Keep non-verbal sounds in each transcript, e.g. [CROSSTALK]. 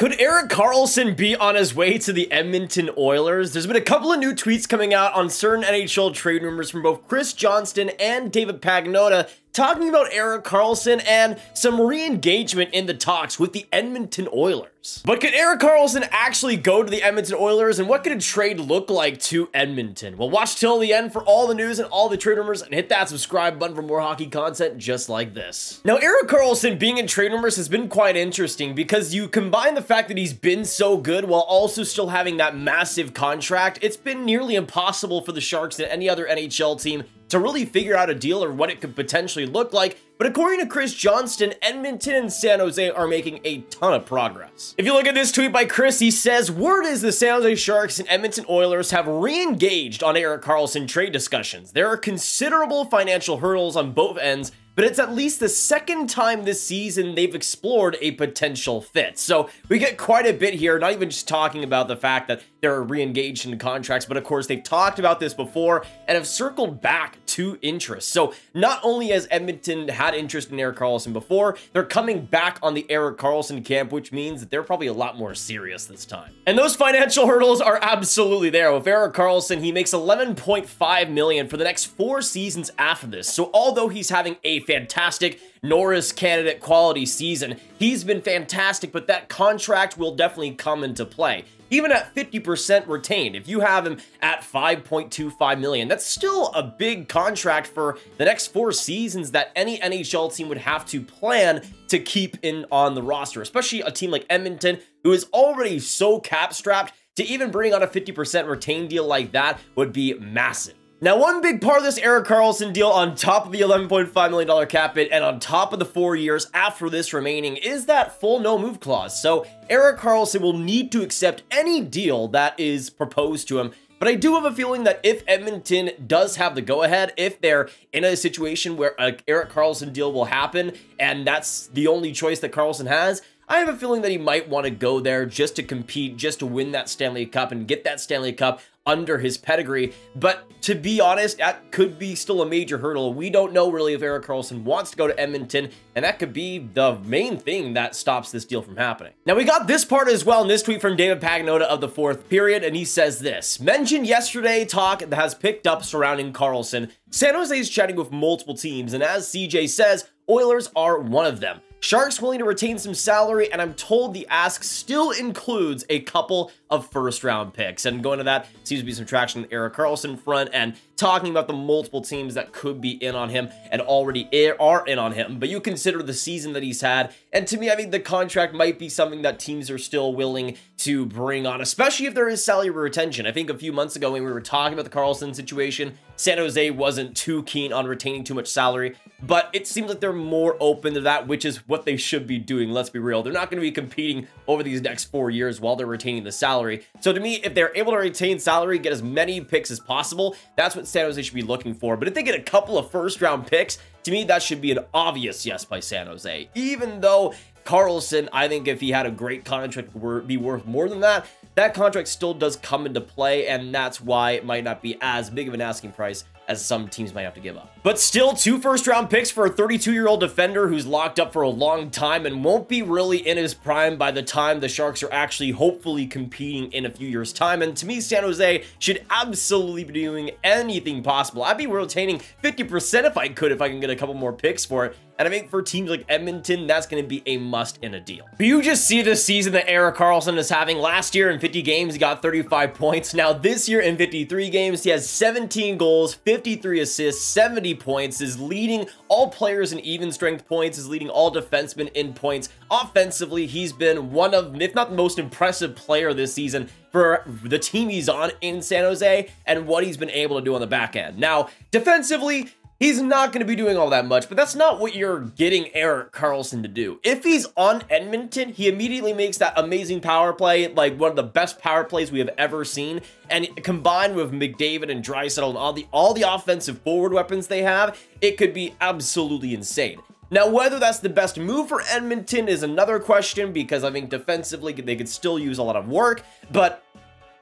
Could Erik Karlsson be on his way to the Edmonton Oilers? There's been a couple of new tweets coming out on certain NHL trade rumors from both Chris Johnston and David Pagnotta talking about Erik Karlsson and some re-engagement in the talks with the Edmonton Oilers. But could Erik Karlsson actually go to the Edmonton Oilers and what could a trade look like to Edmonton? Well, watch till the end for all the news and all the trade rumors and hit that subscribe button for more hockey content just like this. Now, Erik Karlsson being in trade rumors has been quite interesting because you combine the fact that he's been so good while also still having that massive contract, it's been nearly impossible for the Sharks and any other NHL team to really figure out a deal or what it could potentially look like, but according to Chris Johnston, Edmonton and San Jose are making a ton of progress. If you look at this tweet by Chris, he says, word is the San Jose Sharks and Edmonton Oilers have re-engaged on Erik Karlsson trade discussions. There are considerable financial hurdles on both ends, but it's at least the second time this season they've explored a potential fit. So we get quite a bit here, not even just talking about the fact that they're re-engaged in contracts, but of course they've talked about this before and have circled back to interest. So not only has Edmonton had interest in Erik Karlsson before, they're coming back on the Erik Karlsson camp, which means that they're probably a lot more serious this time. And those financial [LAUGHS] hurdles are absolutely there. With Erik Karlsson, he makes 11.5 million for the next four seasons after this. So although he's having a fantastic Norris candidate quality season. He's been fantastic, but that contract will definitely come into play. Even at 50% retained, if you have him at 5.25 million, that's still a big contract for the next four seasons that any NHL team would have to plan to keep in on the roster, especially a team like Edmonton, who is already so cap strapped. To even bring on a 50% retained deal like that would be massive. Now, one big part of this Erik Karlsson deal on top of the $11.5 million cap hit and on top of the four years after this remaining is that full no move clause. So Erik Karlsson will need to accept any deal that is proposed to him but I do have a feeling that if Edmonton does have the go-ahead, if they're in a situation where a Erik Karlsson deal will happen, and that's the only choice that Karlsson has, I have a feeling that he might want to go there just to compete, just to win that Stanley Cup and get that Stanley Cup under his pedigree. But to be honest, that could be still a major hurdle. We don't know really if Erik Karlsson wants to go to Edmonton, and that could be the main thing that stops this deal from happening. Now, we got this part as well in this tweet from David Pagnotta of the fourth period, and he says this, mentioned yesterday talk that has picked up surrounding Karlsson. San Jose is chatting with multiple teams, and as CJ says, Oilers are one of them. Sharks willing to retain some salary, and I'm told the ask still includes a couple of first round picks. And going to that seems to be some traction in the Erik Karlsson front and talking about the multiple teams that could be in on him and already are in on him. But you consider the season that he's had. And to me, I think the contract might be something that teams are still willing to bring on, especially if there is salary retention. I think a few months ago when we were talking about the Karlsson situation, San Jose wasn't too keen on retaining too much salary, but it seems like they're more open to that, which is what they should be doing. Let's be real. They're not going to be competing over these next four years while they're retaining the salary. So to me, if they're able to retain salary, get as many picks as possible, that's what San Jose should be looking for. But if they get a couple of first round picks, to me, that should be an obvious yes by San Jose. Even though Karlsson, I think if he had a great contract, would be worth more than that. That contract still does come into play, and that's why it might not be as big of an asking price as some teams might have to give up. But still, two first round picks for a 32-year-old defender who's locked up for a long time and won't be really in his prime by the time the Sharks are actually hopefully competing in a few years' time. And to me, San Jose should absolutely be doing anything possible. I'd be retaining 50% if I could, if I can get a couple more picks for it. And I think for teams like Edmonton, that's going to be a must in a deal. But you just see the season that Erik Karlsson is having. Last year in 50 games, he got 35 points. Now this year in 53 games, he has 17 goals, 53 assists, 70 points, is leading all players in even strength points, is leading all defensemen in points. Offensively, he's been one of, if not the most impressive player this season for the team he's on in San Jose and what he's been able to do on the back end. Now, defensively, He's not going to be doing all that much, but that's not what you're getting Erik Karlsson to do. If he's on Edmonton, he immediately makes that amazing power play, like one of the best power plays we have ever seen. And combined with McDavid and Draisaitl and all the all the offensive forward weapons they have, it could be absolutely insane. Now, whether that's the best move for Edmonton is another question because I think defensively they could still use a lot of work, but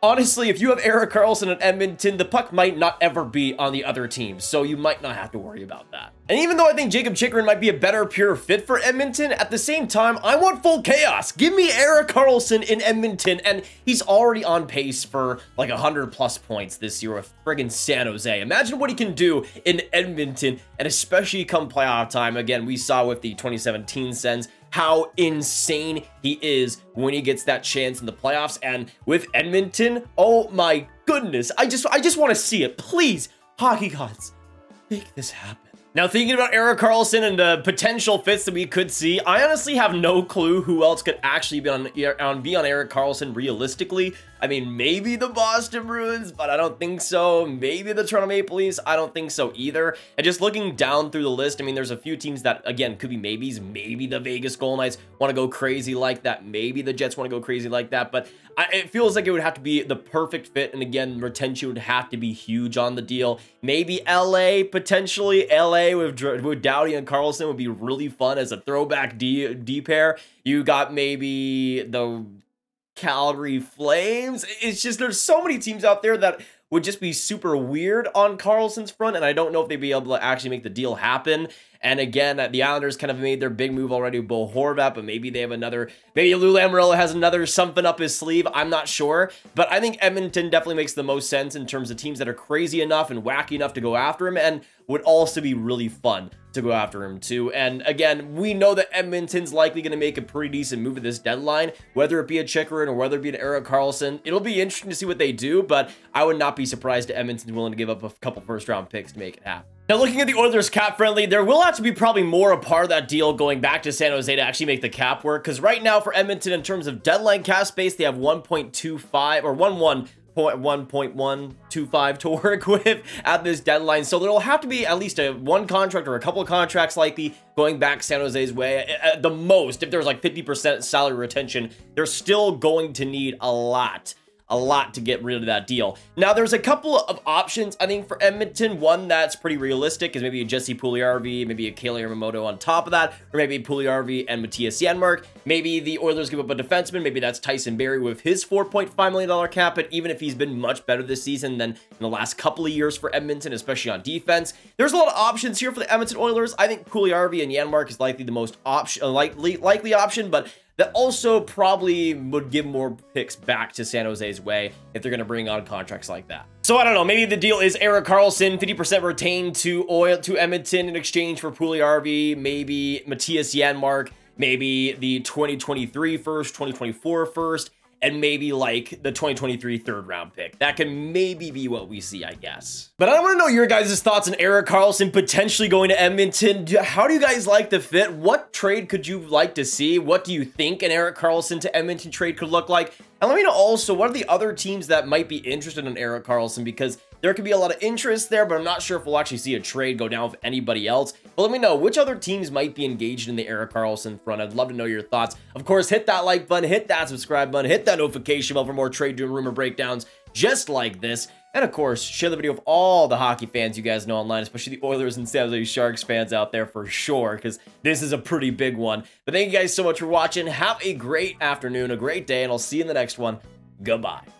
honestly, if you have Erik Karlsson at Edmonton, the puck might not ever be on the other team, so you might not have to worry about that. And even though I think Jakob Chychrun might be a better pure fit for Edmonton, at the same time, I want full chaos. Give me Erik Karlsson in Edmonton, and he's already on pace for like 100 plus points this year with friggin' San Jose. Imagine what he can do in Edmonton, and especially come playoff time. Again, we saw with the 2017 Sens, how insane he is when he gets that chance in the playoffs. And with Edmonton, oh my goodness, I just I just want to see it. Please, hockey gods, make this happen. Now, thinking about Erik Karlsson and the potential fits that we could see, I honestly have no clue who else could actually be on, on be on Erik Karlsson realistically. I mean, maybe the Boston Bruins, but I don't think so. Maybe the Toronto Maple Leafs, I don't think so either. And just looking down through the list, I mean, there's a few teams that, again, could be maybes. Maybe the Vegas Golden Knights want to go crazy like that. Maybe the Jets want to go crazy like that. But I, it feels like it would have to be the perfect fit. And again, retention would have to be huge on the deal. Maybe LA, potentially. LA with, with Doughty and Karlsson would be really fun as a throwback D, D pair. You got maybe the Calgary Flames. It's just there's so many teams out there that would just be super weird on Karlsson's front, and I don't know if they'd be able to actually make the deal happen. And again, the Islanders kind of made their big move already with Bo Horvat, but maybe they have another, maybe Lou Lamoriello has another something up his sleeve. I'm not sure. But I think Edmonton definitely makes the most sense in terms of teams that are crazy enough and wacky enough to go after him and would also be really fun to go after him too. And again, we know that Edmonton's likely going to make a pretty decent move at this deadline, whether it be a Chychrun or whether it be an Erik Karlsson. It'll be interesting to see what they do, but I would not be surprised if Edmonton's willing to give up a couple first round picks to make it happen. Now, looking at the Oilers cap friendly, there will have to be probably more a part of that deal going back to San Jose to actually make the cap work. Because right now for Edmonton, in terms of deadline cap space, they have 1.25 or 1 1.125 to [LAUGHS] work with at this deadline. So there'll have to be at least a one contract or a couple of contracts likely going back San Jose's way. At the most, if there's like 50% salary retention, they're still going to need a lot a lot to get rid of that deal. Now, there's a couple of options, I think, for Edmonton. One that's pretty realistic is maybe a Jesse Puljujarvi, maybe a Kailer Yamamoto on top of that, or maybe Puljujarvi and Mattias Janmark. Maybe the Oilers give up a defenseman. Maybe that's Tyson Barrie with his $4.5 million cap, but even if he's been much better this season than in the last couple of years for Edmonton, especially on defense, there's a lot of options here for the Edmonton Oilers. I think Puljujarvi and Janmark is likely the most option, uh, likely, likely option, but that also probably would give more picks back to San Jose's way if they're going to bring on contracts like that. So I don't know, maybe the deal is Erik Karlsson, 50% retained to oil to Edmonton in exchange for Puljujarvi, maybe Mattias Janmark, maybe the 2023 first, 2024 first, and maybe like the 2023 third round pick. That can maybe be what we see, I guess. But I want to know your guys' thoughts on Erik Karlsson potentially going to Edmonton. How do you guys like the fit? What trade could you like to see? What do you think an Erik Karlsson to Edmonton trade could look like? And let me know also, what are the other teams that might be interested in Erik Karlsson? Because there could be a lot of interest there, but I'm not sure if we'll actually see a trade go down with anybody else. But let me know which other teams might be engaged in the Erik Karlsson front. I'd love to know your thoughts. Of course, hit that like button, hit that subscribe button, hit that notification bell for more trade doom rumor breakdowns just like this. And of course, share the video with all the hockey fans you guys know online, especially the Oilers and San Jose Sharks fans out there for sure, because this is a pretty big one. But thank you guys so much for watching. Have a great afternoon, a great day, and I'll see you in the next one. Goodbye.